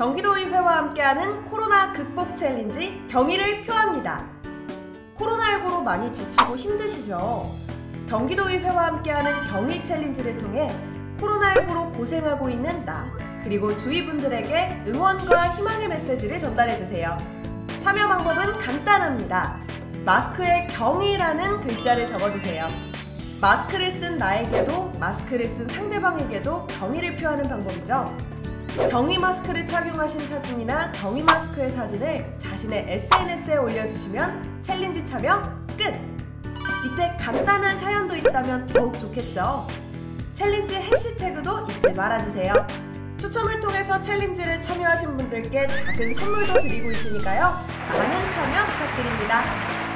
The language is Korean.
경기도의회와 함께하는 코로나 극복 챌린지 경의를 표합니다. 코로나19로 많이 지치고 힘드시죠? 경기도의회와 함께하는 경의 챌린지를 통해 코로나19로 고생하고 있는 나, 그리고 주위 분들에게 응원과 희망의 메시지를 전달해주세요. 참여 방법은 간단합니다. 마스크에 경의라는 글자를 적어주세요. 마스크를 쓴 나에게도 마스크를 쓴 상대방에게도 경의를 표하는 방법이죠. 경의 마스크를 착용하신 사진이나 경의 마스크의 사진을 자신의 SNS에 올려주시면 챌린지 참여 끝! 밑에 간단한 사연도 있다면 더욱 좋겠죠? 챌린지 해시태그도 잊지 말아주세요. 추첨을 통해서 챌린지를 참여하신 분들께 작은 선물도 드리고 있으니까요. 많은 참여 부탁드립니다.